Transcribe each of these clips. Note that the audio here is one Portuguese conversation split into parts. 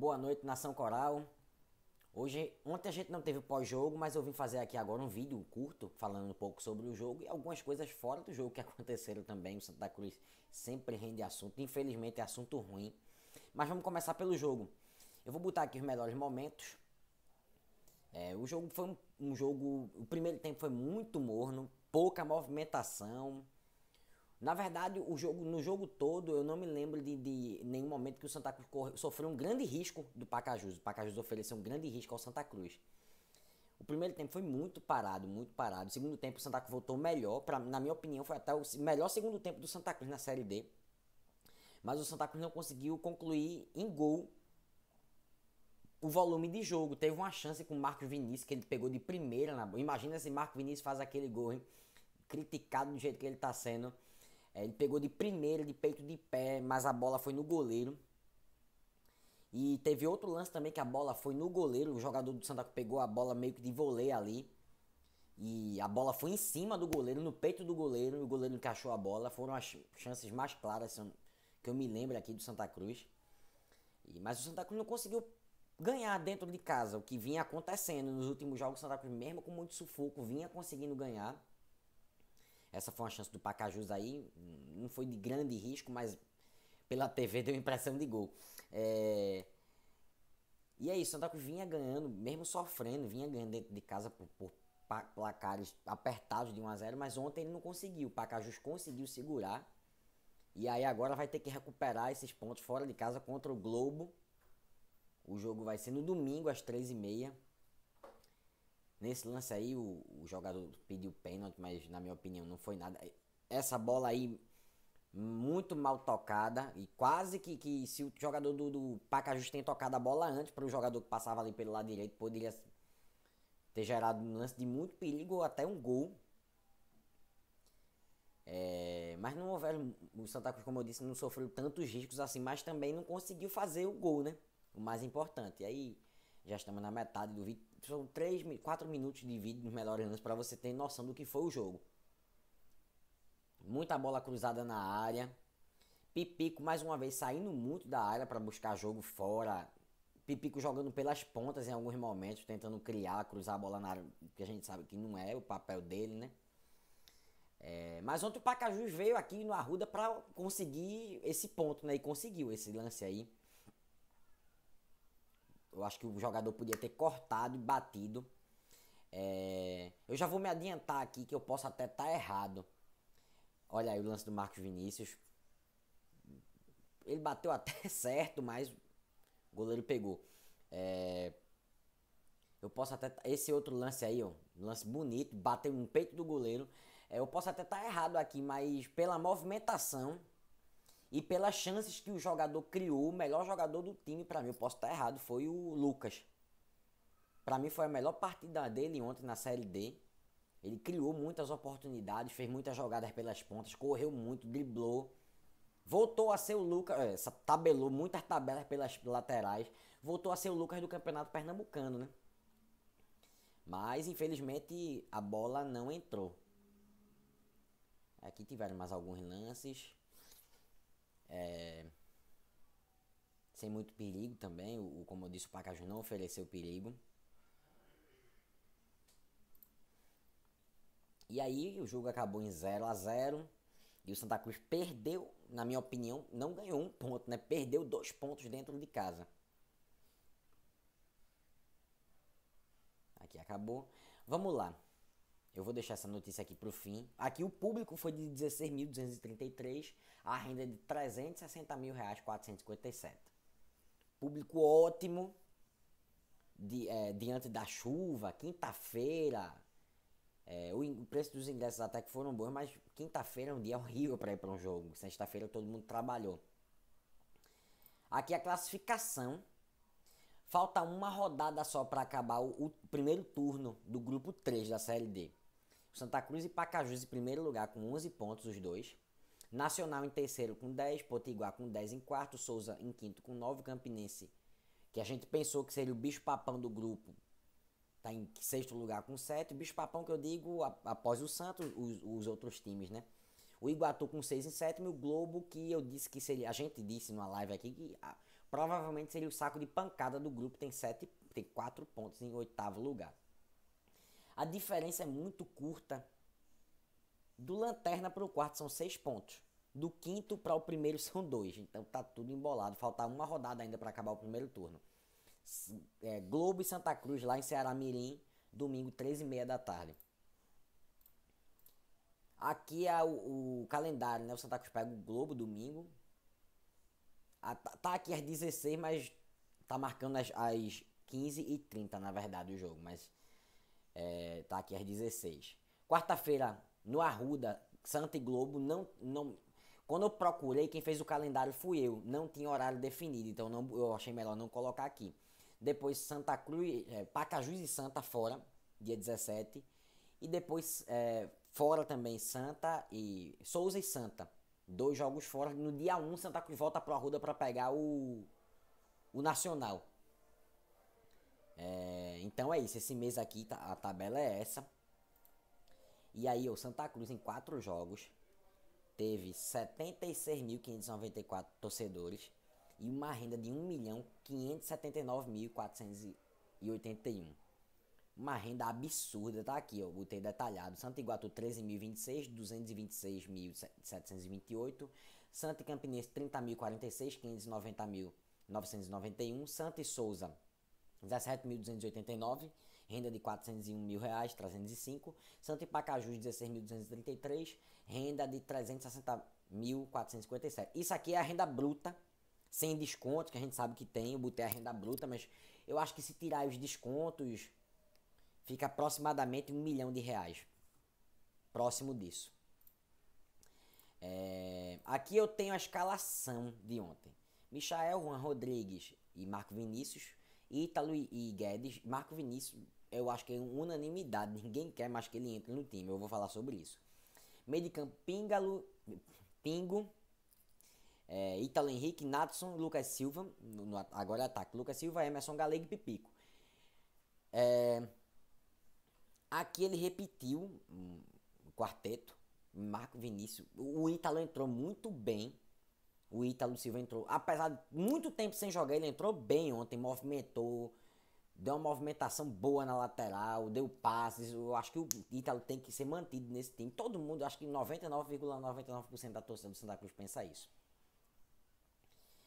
Boa noite, Nação Coral. Hoje, ontem a gente não teve pós-jogo, mas eu vim fazer aqui agora um vídeo curto falando um pouco sobre o jogo e algumas coisas fora do jogo que aconteceram também. O Santa Cruz sempre rende assunto, infelizmente é assunto ruim. Mas vamos começar pelo jogo. Eu vou botar aqui os melhores momentos. É, o jogo foi um, um jogo. O primeiro tempo foi muito morno, pouca movimentação. Na verdade, o jogo, no jogo todo, eu não me lembro de, de nenhum momento que o Santa Cruz corre, sofreu um grande risco do Pacajus. O Pacajus ofereceu um grande risco ao Santa Cruz. O primeiro tempo foi muito parado, muito parado. O segundo tempo o Santa Cruz voltou melhor. Pra, na minha opinião, foi até o melhor segundo tempo do Santa Cruz na Série D. Mas o Santa Cruz não conseguiu concluir em gol o volume de jogo. Teve uma chance com o Marcos Vinícius, que ele pegou de primeira na. Imagina se Marcos Vinícius faz aquele gol, hein? Criticado do jeito que ele está sendo. É, ele pegou de primeira, de peito de pé, mas a bola foi no goleiro. E teve outro lance também que a bola foi no goleiro. O jogador do Santa Cruz pegou a bola meio que de voleio ali. E a bola foi em cima do goleiro, no peito do goleiro. E o goleiro encaixou a bola. Foram as chances mais claras que eu me lembro aqui do Santa Cruz. E, mas o Santa Cruz não conseguiu ganhar dentro de casa. O que vinha acontecendo nos últimos jogos, o Santa Cruz, mesmo com muito sufoco, vinha conseguindo ganhar. Essa foi uma chance do Pacajus aí. Não foi de grande risco, mas pela TV deu impressão de gol. É... E é isso, Santa Cruz vinha ganhando, mesmo sofrendo, vinha ganhando dentro de casa por, por placares apertados de 1 a 0 mas ontem ele não conseguiu. O Pacajus conseguiu segurar. E aí agora vai ter que recuperar esses pontos fora de casa contra o Globo. O jogo vai ser no domingo às 3h30. Nesse lance aí, o, o jogador pediu pênalti, mas na minha opinião não foi nada. Essa bola aí, muito mal tocada. E quase que, que se o jogador do, do Pacajus tem tocado a bola antes, para o jogador que passava ali pelo lado direito, poderia ter gerado um lance de muito perigo ou até um gol. É, mas não houveram. O Santa Cruz, como eu disse, não sofreu tantos riscos assim, mas também não conseguiu fazer o gol, né? O mais importante. E aí já estamos na metade do. São 3, 4 minutos de vídeo nos melhores lances para você ter noção do que foi o jogo. Muita bola cruzada na área. Pipico mais uma vez saindo muito da área para buscar jogo fora. Pipico jogando pelas pontas em alguns momentos, tentando criar, cruzar a bola na área, que a gente sabe que não é o papel dele, né? É, mas ontem o Pacajus veio aqui no Arruda para conseguir esse ponto, né? E conseguiu esse lance aí. Eu acho que o jogador podia ter cortado e batido. É, eu já vou me adiantar aqui que eu posso até estar tá errado. Olha aí o lance do Marcos Vinícius. Ele bateu até certo, mas o goleiro pegou. É, eu posso até. Esse outro lance aí, ó. Lance bonito, bateu no peito do goleiro. É, eu posso até estar tá errado aqui, mas pela movimentação e pelas chances que o jogador criou, o melhor jogador do time, para mim, eu posso estar errado, foi o Lucas. Para mim foi a melhor partida dele ontem na Série D. Ele criou muitas oportunidades, fez muitas jogadas pelas pontas, correu muito, driblou. Voltou a ser o Lucas, é, tabelou muitas tabelas pelas laterais. Voltou a ser o Lucas do Campeonato Pernambucano, né? Mas infelizmente a bola não entrou. Aqui tiveram mais alguns lances. É, sem muito perigo também. O, como eu disse, o Pacaju não ofereceu perigo. E aí o jogo acabou em 0 a 0 e o Santa Cruz perdeu, na minha opinião, não ganhou um ponto, né? Perdeu dois pontos dentro de casa. Aqui acabou. Vamos lá. Eu vou deixar essa notícia aqui para o fim. Aqui o público foi de 16.233, a renda de 360 mil reais 457. Público ótimo de, é, diante da chuva, quinta-feira. É, o, preço dos ingressos até que foram bons, mas quinta-feira é um dia horrível para ir para um jogo. Sexta-feira todo mundo trabalhou. Aqui a classificação. Falta uma rodada só para acabar o, o primeiro turno do grupo 3 da Série D. Santa Cruz e Pacajus em primeiro lugar com 11 pontos os dois. Nacional em terceiro com 10, Potiguar com 10 em quarto, Souza em quinto com 9, Campinense, que a gente pensou que seria o bicho papão do grupo, está em sexto lugar com 7. Bicho papão que eu digo após o Santos, os, os outros times, né? O Iguatu com 6 em sétimo, o Globo que eu disse que seria, a gente disse numa live aqui que provavelmente seria o saco de pancada do grupo, tem sete, tem quatro pontos em oitavo lugar. A diferença é muito curta. Do lanterna para o quarto são seis pontos. Do quinto para o primeiro são dois. Então tá tudo embolado. Falta uma rodada ainda para acabar o primeiro turno. É, Globo e Santa Cruz lá em Ceará Mirim, domingo 13 e meia da tarde. Aqui é o, o, calendário, né? O Santa Cruz pega o Globo domingo. A, tá, tá aqui às 16, mas tá marcando as, as 15 e 30, na verdade, o jogo. Mas é, tá aqui às 16. Quarta-feira, no Arruda, Santa e Globo, não, não. Quando eu procurei, quem fez o calendário fui eu. Não tinha horário definido, então não, eu achei melhor não colocar aqui. Depois Santa Cruz, é, Pacajus e Santa fora, dia 17. E depois é, fora também Santa e Souza e Santa. Dois jogos fora. No dia 1, Santa Cruz volta pro Arruda para pegar o, o Nacional. É, então é isso, esse mês aqui a tabela é essa. E aí o Santa Cruz em quatro jogos teve 76.594 torcedores e uma renda de 1.579.481. Uma renda absurda, tá aqui, ó, botei detalhado. Santa Iguatu 13.026, 226.728. Santa Campinense 30.046, 590.991. Santa e Souza 17.289, renda de 401 mil reais, 305. Santo Ipacajus, 16.233, renda de 360.457. Isso aqui é a renda bruta, sem desconto, que a gente sabe que tem, eu botei a renda bruta, mas eu acho que se tirar os descontos, fica aproximadamente um milhão de reais. Próximo disso. É, aqui eu tenho a escalação de ontem. Michael, Juan Rodrigues e Marco Vinícius Ítalo e Guedes, Marco Vinícius, eu acho que é unanimidade, ninguém quer mais que ele entre no time, eu vou falar sobre isso. Meio de campo, Pingalo, Pingo, é, Ítalo Henrique, Natson, Lucas Silva, no, no, agora é ataque, Lucas Silva, Emerson Galego e Pipico. É, aqui ele repetiu um, o quarteto, Marco Vinícius, o Ítalo entrou muito bem, o Ítalo Silva entrou, apesar de muito tempo sem jogar, ele entrou bem ontem, movimentou, deu uma movimentação boa na lateral, deu passes. Eu acho que o Ítalo tem que ser mantido nesse time. Todo mundo, acho que 99,99% ,99 da torcida do Santa Cruz pensa isso.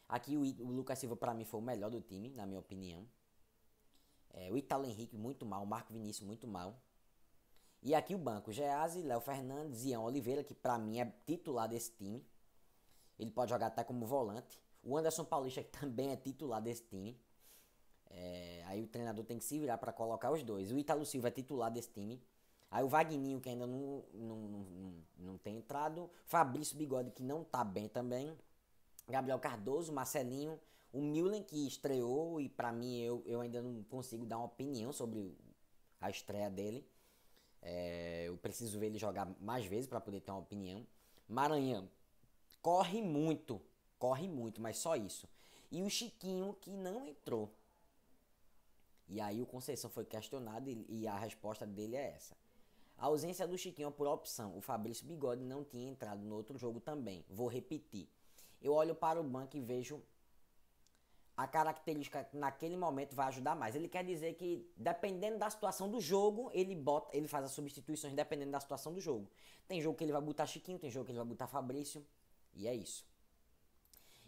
Aqui o, o Lucas Silva, para mim, foi o melhor do time, na minha opinião. É, o Italo Henrique, muito mal. O Marco Vinícius, muito mal. E aqui o banco: Geazi, Léo Fernandes, Ian Oliveira, que para mim é titular desse time. Ele pode jogar até como volante. O Anderson Paulista, que também é titular desse time. É, aí o treinador tem que se virar para colocar os dois. O Ítalo Silva é titular desse time. Aí o Vagninho, que ainda não, não, não, não tem entrado. Fabrício Bigode, que não tá bem também. Gabriel Cardoso, Marcelinho. O Milen, que estreou. E para mim, eu, eu ainda não consigo dar uma opinião sobre a estreia dele. É, eu preciso ver ele jogar mais vezes para poder ter uma opinião. Maranhão, corre muito, corre muito, mas só isso. E o Chiquinho que não entrou. E aí o Conceição foi questionado e, e a resposta dele é essa. A ausência do Chiquinho é por opção. O Fabrício Bigode não tinha entrado no outro jogo também. Vou repetir. Eu olho para o banco e vejo a característica que naquele momento vai ajudar mais. Ele quer dizer que dependendo da situação do jogo, ele bota, ele faz as substituições dependendo da situação do jogo. Tem jogo que ele vai botar Chiquinho, tem jogo que ele vai botar Fabrício. E é isso.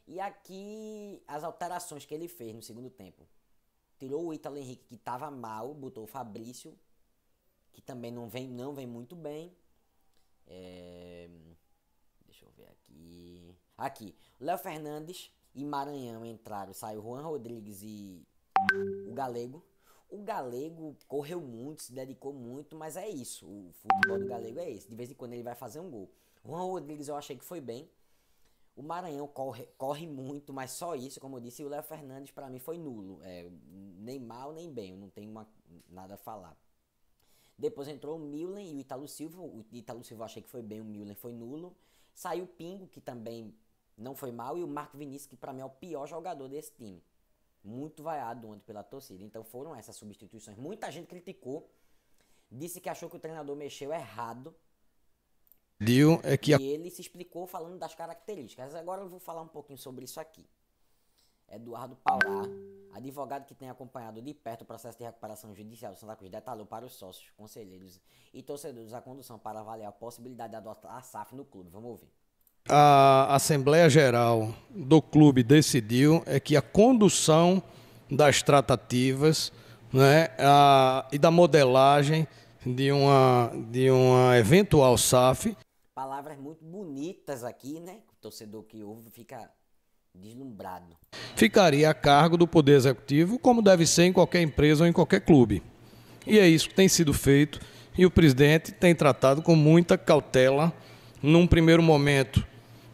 E aqui as alterações que ele fez no segundo tempo. Tirou o Ítalo Henrique que estava mal, botou o Fabrício, que também não vem, não vem muito bem. É... Deixa eu ver aqui. Aqui, Léo Fernandes e Maranhão entraram. Saiu Juan Rodrigues e o Galego. O Galego correu muito, se dedicou muito, mas é isso. O futebol do Galego é esse. De vez em quando ele vai fazer um gol. Juan Rodrigues eu achei que foi bem. O Maranhão corre, corre muito, mas só isso, como eu disse, o Léo Fernandes para mim foi nulo. É, nem mal, nem bem, eu não tenho uma, nada a falar. Depois entrou o Milen e o Italo Silva. O Italo Silva eu achei que foi bem, o Milen foi nulo. Saiu o Pingo, que também não foi mal, e o Marco Vinícius, que para mim é o pior jogador desse time. Muito vaiado ontem pela torcida. Então foram essas substituições. Muita gente criticou, disse que achou que o treinador mexeu errado É que a... E ele se explicou falando das características. Agora eu vou falar um pouquinho sobre isso aqui. Eduardo Paulá, advogado que tem acompanhado de perto o processo de recuperação judicial do Santa Cruz, detalhou para os sócios, conselheiros e torcedores a condução para avaliar a possibilidade de adotar a SAF no clube. Vamos ouvir. A Assembleia Geral do clube decidiu é que a condução das tratativas né, a, e da modelagem de uma, de uma eventual SAF. Palavras muito bonitas aqui, né? O torcedor que ouve fica deslumbrado. Ficaria a cargo do Poder Executivo, como deve ser em qualquer empresa ou em qualquer clube. E é isso que tem sido feito e o presidente tem tratado com muita cautela. Num primeiro momento,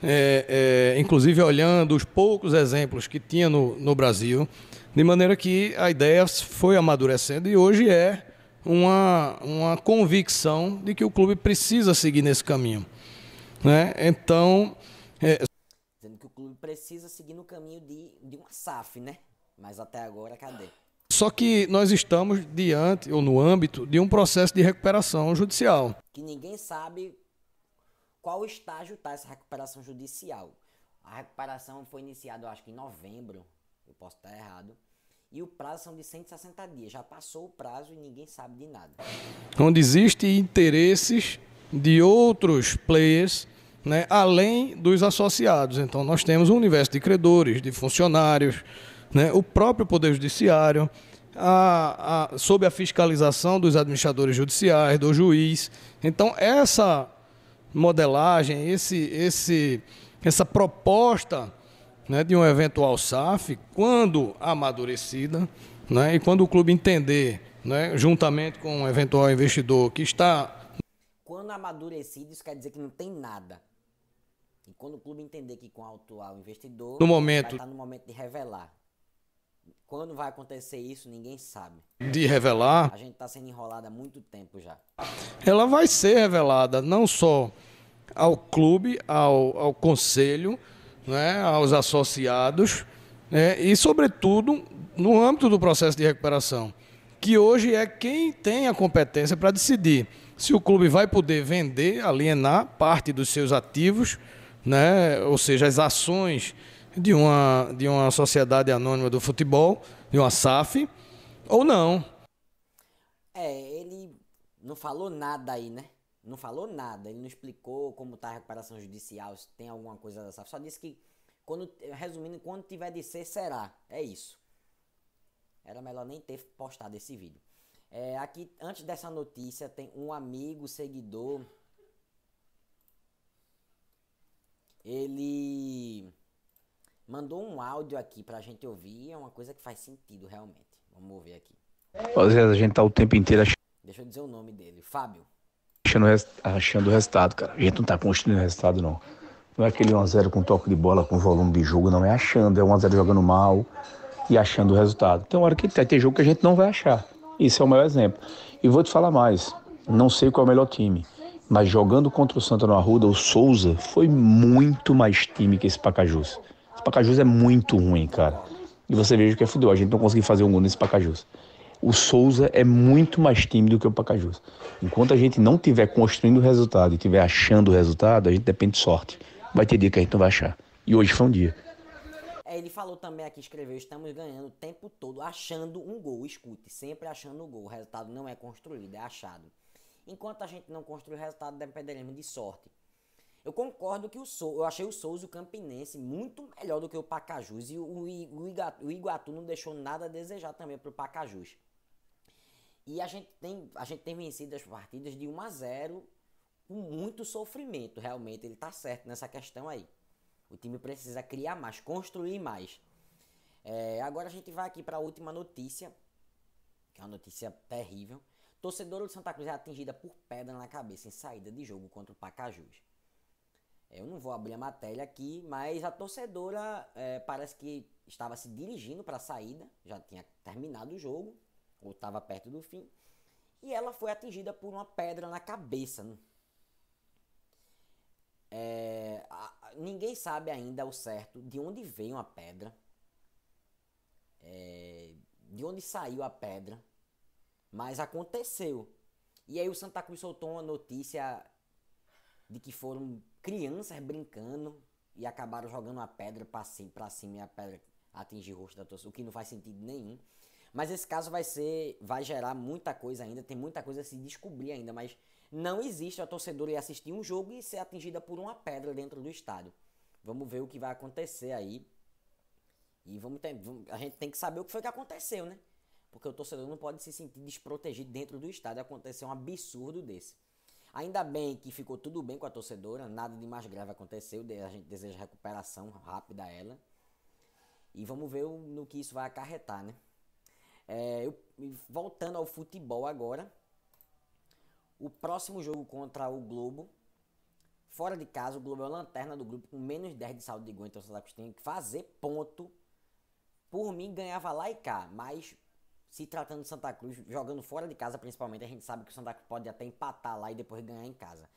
é, é, inclusive olhando os poucos exemplos que tinha no, no Brasil, de maneira que a ideia foi amadurecendo e hoje é uma, uma convicção de que o clube precisa seguir nesse caminho. Né? Então. É... Dizendo que o clube precisa seguir no caminho de, de uma SAF, né? Mas até agora, cadê? Só que nós estamos diante, ou no âmbito, de um processo de recuperação judicial. Que ninguém sabe qual estágio está essa recuperação judicial. A recuperação foi iniciada, eu acho que em novembro, eu posso estar errado. E o prazo são de 160 dias. Já passou o prazo e ninguém sabe de nada. Onde existem interesses de outros players, né, além dos associados. Então nós temos um universo de credores, de funcionários, né, o próprio Poder Judiciário, a, a, sob a fiscalização dos administradores judiciais, do juiz. Então essa modelagem, esse, esse, essa proposta né, de um eventual SAF, quando amadurecida, né, e quando o clube entender, né, juntamente com um eventual investidor que está. Quando amadurecido, isso quer dizer que não tem nada. E quando o clube entender que com o atual investidor no momento, vai estar no momento de revelar. Quando vai acontecer isso, ninguém sabe. De revelar. A gente está sendo enrolado há muito tempo já. Ela vai ser revelada não só ao clube, ao, ao conselho, né, aos associados né, e, sobretudo, no âmbito do processo de recuperação, que hoje é quem tem a competência para decidir se o clube vai poder vender, alienar parte dos seus ativos, né, ou seja, as ações de uma, de uma sociedade anônima do futebol, de uma SAF, ou não. É, ele não falou nada aí, né? Não falou nada, ele não explicou como está a recuperação judicial, se tem alguma coisa dessa. Só disse que, quando, resumindo, quando tiver de ser, será. É isso. Era melhor nem ter postado esse vídeo. É, aqui, antes dessa notícia, tem um amigo, seguidor. Ele mandou um áudio aqui pra gente ouvir. É uma coisa que faz sentido, realmente. Vamos ouvir aqui. Às vezes a gente tá o tempo inteiro achando. Deixa eu dizer o nome dele. Fábio achando, achando o resultado, cara. A gente não tá construindo o resultado, não. Não é aquele 1x0 com toque de bola, com volume de jogo, não. É achando. É 1x0 jogando mal e achando o resultado. Tem hora que vai ter jogo que a gente não vai achar. Isso é o meu exemplo. E vou te falar mais. Não sei qual é o melhor time. Mas jogando contra o Santa no Arruda, o Souza foi muito mais time que esse Pacajus. Esse Pacajus é muito ruim, cara. E você veja que é futebol. A gente não conseguiu fazer um gol nesse Pacajus o Souza é muito mais tímido que o Pacajus. Enquanto a gente não tiver construindo o resultado e tiver achando o resultado, a gente depende de sorte. Vai ter dia que a gente não vai achar. E hoje foi um dia. É, ele falou também aqui, escreveu, estamos ganhando o tempo todo achando um gol. Escute, sempre achando o gol. O resultado não é construído, é achado. Enquanto a gente não construir o resultado, dependeremos de sorte. Eu concordo que o Sou, eu achei o Souza o Campinense muito melhor do que o Pacajus e o, o, Iguatu, o Iguatu não deixou nada a desejar também para o Pacajus. E a gente tem, a gente tem vencido as partidas de 1 a 0 com muito sofrimento, realmente. Ele está certo nessa questão aí. O time precisa criar mais, construir mais. É, agora a gente vai aqui para a última notícia, que é uma notícia terrível. Torcedora do Santa Cruz é atingida por pedra na cabeça em saída de jogo contra o Pacajus. É, eu não vou abrir a matéria aqui, mas a torcedora é, parece que estava se dirigindo para a saída, já tinha terminado o jogo, ou estava perto do fim, e ela foi atingida por uma pedra na cabeça. É, ninguém sabe ainda o certo de onde veio a pedra, é, de onde saiu a pedra, mas aconteceu. E aí o Santa Cruz soltou uma notícia de que foram crianças brincando e acabaram jogando a pedra para cima, pra cima e a pedra atingir o rosto da torcida, o que não faz sentido nenhum. Mas esse caso vai ser, vai gerar muita coisa ainda, tem muita coisa a se descobrir ainda, mas não existe a torcedora ir assistir um jogo e ser atingida por uma pedra dentro do estádio. Vamos ver o que vai acontecer aí. E vamos ter, a gente tem que saber o que foi que aconteceu, né? Porque o torcedor não pode se sentir desprotegido dentro do estádio. Aconteceu um absurdo desse. Ainda bem que ficou tudo bem com a torcedora, nada de mais grave aconteceu. A gente deseja recuperação rápida a ela. E vamos ver no que isso vai acarretar, né? É, eu, voltando ao futebol agora. O próximo jogo contra o Globo. Fora de casa, o Globo é a lanterna do grupo com menos 10 de saldo de gol. Então o Santa Cruz tem que fazer ponto. Por mim, ganhava lá e cá. Mas se tratando de Santa Cruz, jogando fora de casa principalmente, a gente sabe que o Santa Cruz pode até empatar lá e depois ganhar em casa.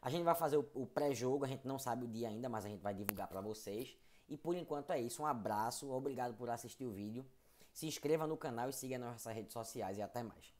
A gente vai fazer o, o pré-jogo, a gente não sabe o dia ainda, mas a gente vai divulgar para vocês. E por enquanto é isso, um abraço, obrigado por assistir o vídeo. Se inscreva no canal e siga nossas redes sociais e até mais.